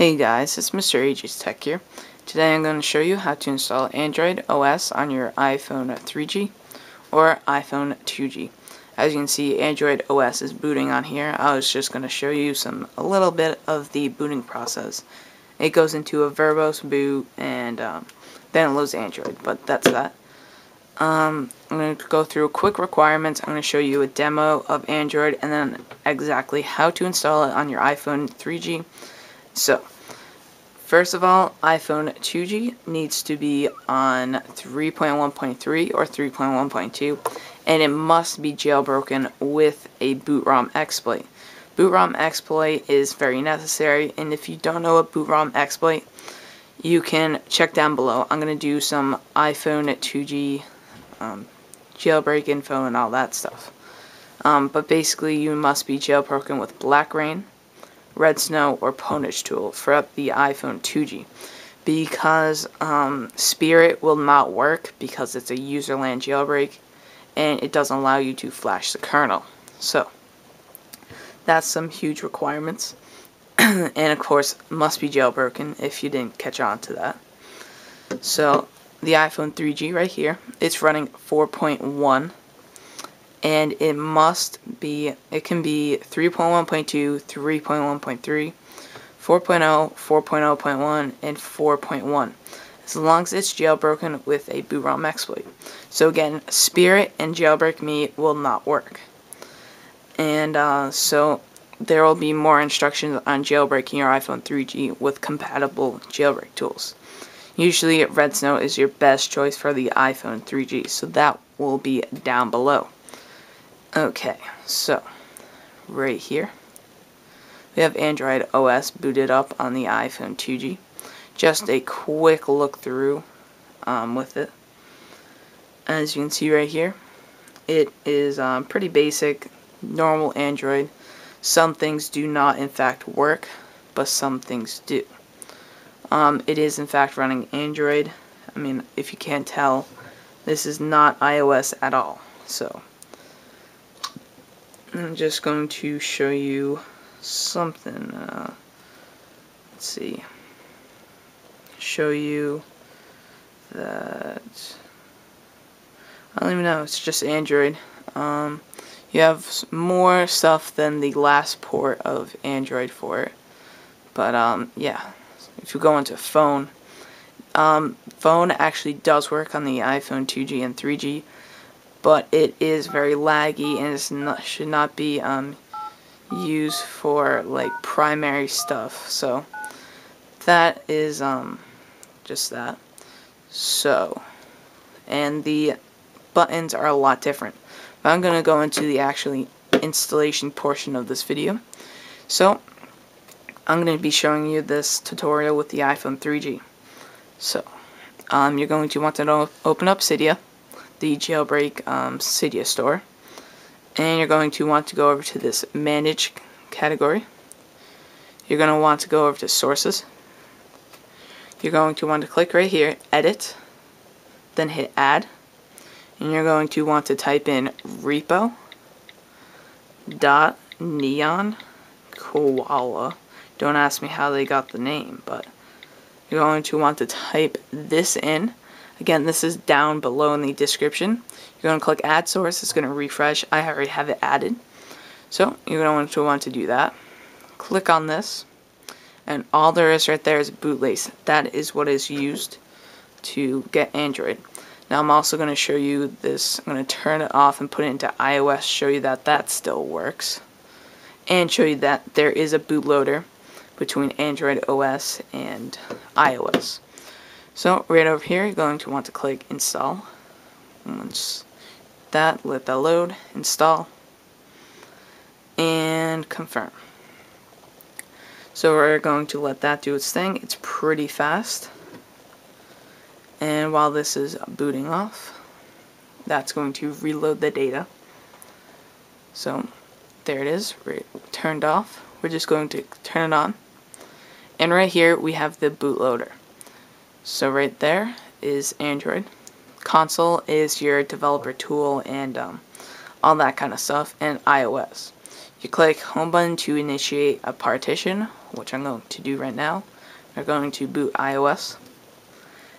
Hey guys, it's Mr. AJ's Tech here. Today I'm going to show you how to install Android OS on your iPhone 3G or iPhone 2G. As you can see, Android OS is booting on here. I was just going to show you some a little bit of the booting process. It goes into a verbose boot and um, then it loads Android, but that's that. Um, I'm going to go through quick requirements. I'm going to show you a demo of Android and then exactly how to install it on your iPhone 3G so, first of all, iPhone 2G needs to be on 3.1.3 or 3.1.2, and it must be jailbroken with a BootROM exploit. BootROM exploit is very necessary, and if you don't know what BootROM exploit, you can check down below. I'm going to do some iPhone 2G um, jailbreak info and all that stuff. Um, but basically, you must be jailbroken with BlackRain, Red Snow, or Pwnage tool for the iPhone 2G because um, Spirit will not work because it's a userland jailbreak and it doesn't allow you to flash the kernel. So that's some huge requirements and of course must be jailbroken if you didn't catch on to that. So the iPhone 3G right here, it's running 4.1 and it must be, it can be 3.1.2, 3.1.3, 4.0, 4.0.1, and 4.1, as long as it's jailbroken with a BootROM exploit. So again, Spirit and Jailbreak Me will not work. And uh, so there will be more instructions on jailbreaking your iPhone 3G with compatible jailbreak tools. Usually Red Snow is your best choice for the iPhone 3G, so that will be down below. Okay, so right here we have Android OS booted up on the iPhone 2G. Just a quick look through um, with it. As you can see right here, it is um, pretty basic, normal Android. Some things do not in fact work, but some things do. Um, it is in fact running Android. I mean, if you can't tell, this is not iOS at all. So, I'm just going to show you something. Uh, let's see. Show you that. I don't even know. It's just Android. Um, you have more stuff than the last port of Android for it. But um, yeah, if you go into phone, um, phone actually does work on the iPhone 2G and 3G but it is very laggy and it not, should not be um, used for like primary stuff. So that is um, just that. So, and the buttons are a lot different. But I'm going to go into the actually installation portion of this video. So, I'm going to be showing you this tutorial with the iPhone 3G. So, um, you're going to want to open up Cydia the jailbreak um, Cydia store. And you're going to want to go over to this manage category. You're going to want to go over to sources. You're going to want to click right here edit then hit add. And you're going to want to type in repo dot neon koala. Don't ask me how they got the name but you're going to want to type this in Again, this is down below in the description. You're going to click add source. It's going to refresh. I already have it added. So you're going to want to do that. Click on this. And all there is right there is bootlace. That is what is used to get Android. Now I'm also going to show you this. I'm going to turn it off and put it into iOS, show you that that still works. And show you that there is a bootloader between Android OS and iOS. So right over here, you're going to want to click install. Once that, let that load, install, and confirm. So we're going to let that do its thing. It's pretty fast. And while this is booting off, that's going to reload the data. So there it is, right, turned off. We're just going to turn it on. And right here we have the bootloader. So right there is Android. Console is your developer tool and um, all that kind of stuff, and iOS. You click home button to initiate a partition, which I'm going to do right now. We're going to boot iOS.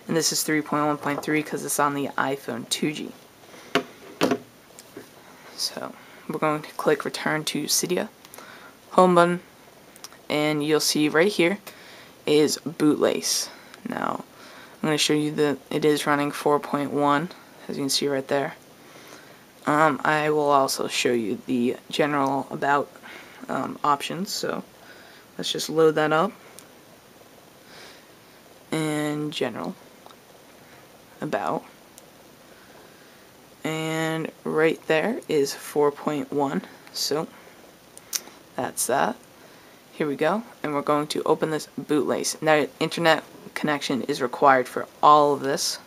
And this is 3.1.3 because it's on the iPhone 2G. So we're going to click return to Cydia, home button, and you'll see right here is bootlace. Now I'm going to show you that it is running 4.1 as you can see right there. Um, I will also show you the general about um, options so let's just load that up. And general about. And right there is 4.1 so that's that. Here we go and we're going to open this bootlace. Now internet connection is required for all of this.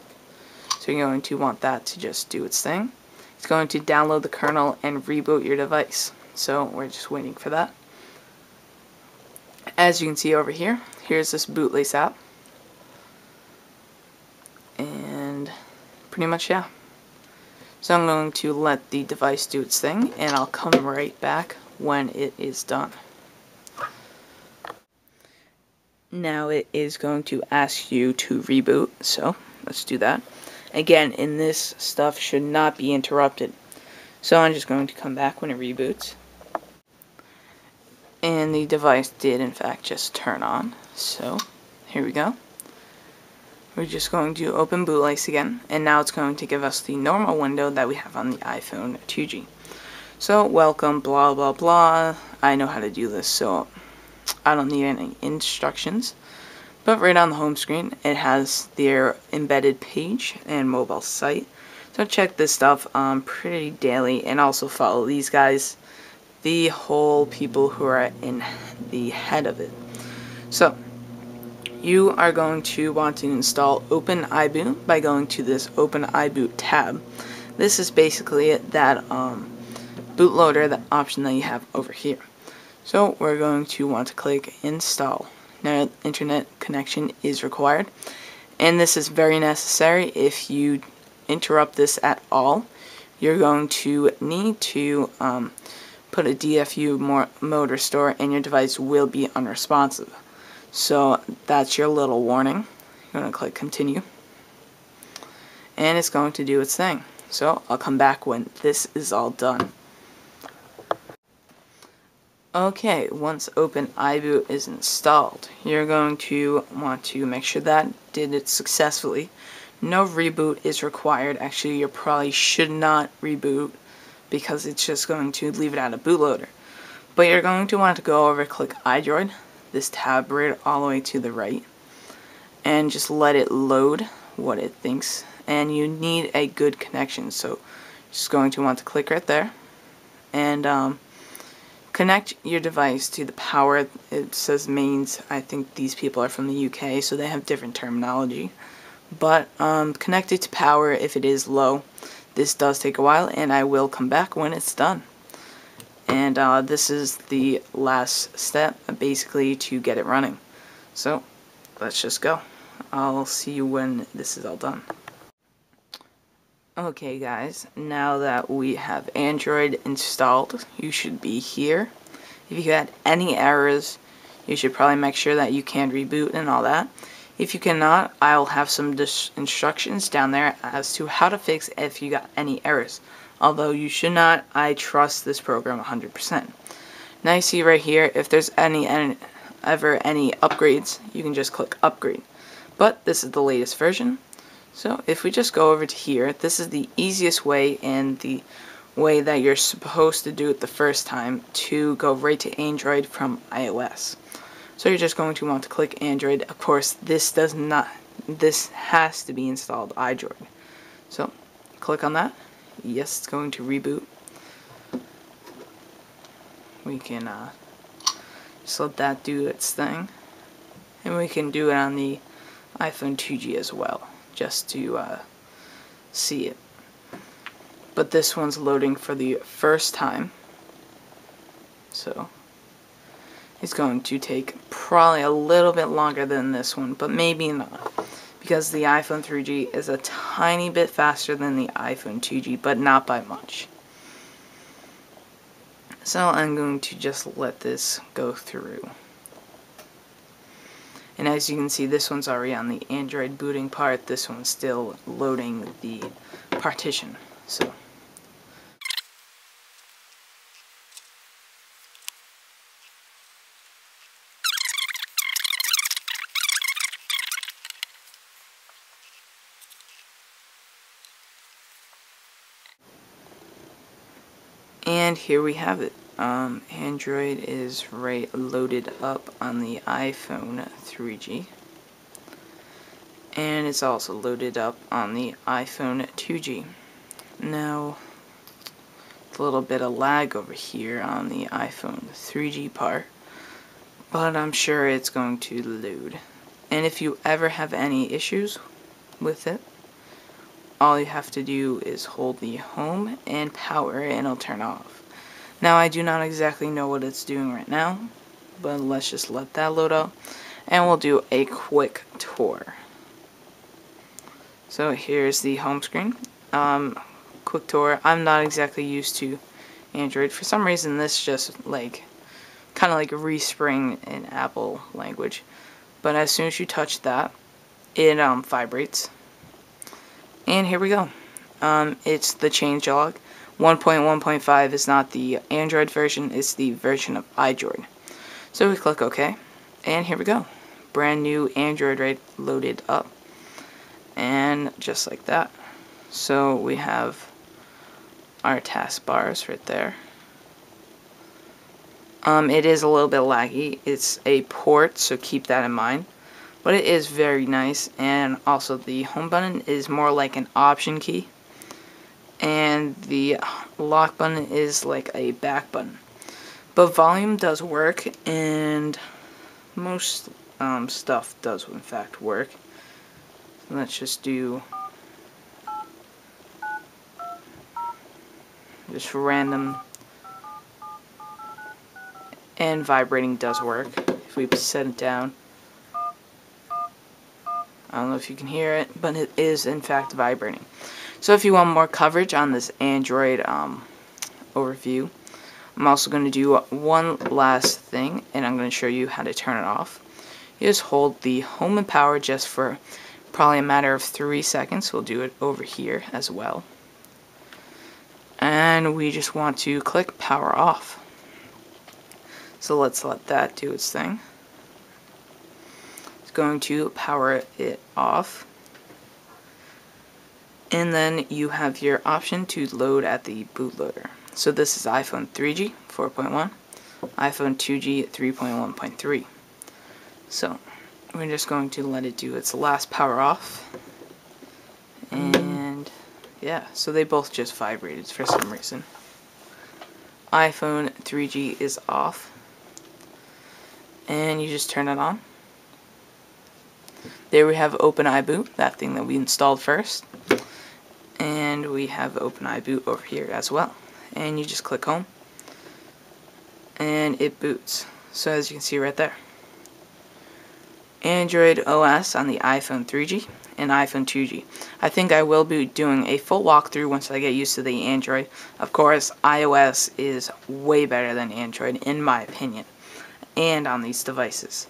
So you're going to want that to just do its thing. It's going to download the kernel and reboot your device. So we're just waiting for that. As you can see over here here's this bootlace app. And pretty much yeah. So I'm going to let the device do its thing and I'll come right back when it is done. Now it is going to ask you to reboot, so let's do that. Again, in this stuff should not be interrupted. So I'm just going to come back when it reboots. And the device did in fact just turn on. So here we go we're just going to open bootlace again and now it's going to give us the normal window that we have on the iPhone 2G so welcome blah blah blah I know how to do this so I don't need any instructions but right on the home screen it has their embedded page and mobile site so check this stuff um, pretty daily and also follow these guys the whole people who are in the head of it so you are going to want to install Open iBoot by going to this Open iBoot tab. This is basically that um, bootloader, the option that you have over here. So we're going to want to click install. Now internet connection is required and this is very necessary if you interrupt this at all you're going to need to um, put a DFU mode restore and your device will be unresponsive. So that's your little warning. You're going to click continue. And it's going to do its thing. So I'll come back when this is all done. Okay, once Open iBoot is installed, you're going to want to make sure that did it successfully. No reboot is required. Actually, you probably should not reboot because it's just going to leave it out of bootloader. But you're going to want to go over, click iDroid, this tab right all the way to the right and just let it load what it thinks and you need a good connection so just going to want to click right there and um, connect your device to the power it says mains I think these people are from the UK so they have different terminology. But um, connect it to power if it is low. This does take a while and I will come back when it's done. And uh, this is the last step basically to get it running. So let's just go. I'll see you when this is all done okay guys now that we have Android installed you should be here if you had any errors you should probably make sure that you can reboot and all that if you cannot I'll have some instructions down there as to how to fix if you got any errors although you should not, I trust this program 100%. Now you see right here, if there's any, any ever any upgrades, you can just click upgrade. But this is the latest version, so if we just go over to here, this is the easiest way and the way that you're supposed to do it the first time to go right to Android from iOS. So you're just going to want to click Android. Of course, this does not, this has to be installed iDroid. So click on that yes, it's going to reboot. We can uh, just let that do its thing. And we can do it on the iPhone 2G as well, just to uh, see it. But this one's loading for the first time. So it's going to take probably a little bit longer than this one, but maybe not because the iPhone 3G is a tiny bit faster than the iPhone 2G, but not by much. So I'm going to just let this go through. And as you can see, this one's already on the Android booting part. This one's still loading the partition. So. And here we have it. Um, Android is right loaded up on the iPhone 3G. And it's also loaded up on the iPhone 2G. Now, a little bit of lag over here on the iPhone 3G part, but I'm sure it's going to load. And if you ever have any issues with it, all you have to do is hold the home and power and it'll turn off. Now I do not exactly know what it's doing right now, but let's just let that load up and we'll do a quick tour. So here's the home screen. Um, quick tour. I'm not exactly used to Android. For some reason this just like kind of like respring in Apple language. But as soon as you touch that, it um, vibrates. And here we go. Um, it's the changelog. 1.1.5 is not the Android version, it's the version of iDroid. So we click OK, and here we go. Brand new Android right loaded up. And just like that. So we have our taskbars right there. Um, it is a little bit laggy. It's a port, so keep that in mind. But it is very nice, and also the home button is more like an option key and the lock button is like a back button. But volume does work, and most um, stuff does in fact work. let's just do just random and vibrating does work if we set it down I don't know if you can hear it but it is in fact vibrating so if you want more coverage on this Android um, overview, I'm also going to do one last thing, and I'm going to show you how to turn it off. You just hold the home and power just for probably a matter of three seconds. We'll do it over here as well. And we just want to click power off. So let's let that do its thing. It's going to power it off and then you have your option to load at the bootloader. So this is iPhone 3G 4.1, iPhone 2G 3.1.3. So we're just going to let it do its last power off. And yeah, so they both just vibrated for some reason. iPhone 3G is off. And you just turn it on. There we have Open iBoot, that thing that we installed first and we have OpenIBoot over here as well and you just click home and it boots so as you can see right there Android OS on the iPhone 3G and iPhone 2G. I think I will be doing a full walkthrough once I get used to the Android. Of course, iOS is way better than Android in my opinion and on these devices.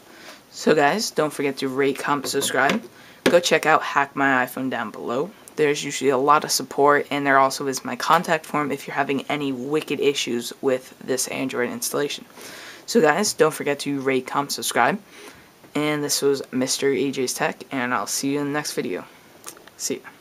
So guys, don't forget to rate, comment, subscribe. Go check out Hack My iPhone down below. There's usually a lot of support, and there also is my contact form if you're having any wicked issues with this Android installation. So guys, don't forget to rate, comment, subscribe. And this was Mr. AJ's Tech, and I'll see you in the next video. See ya.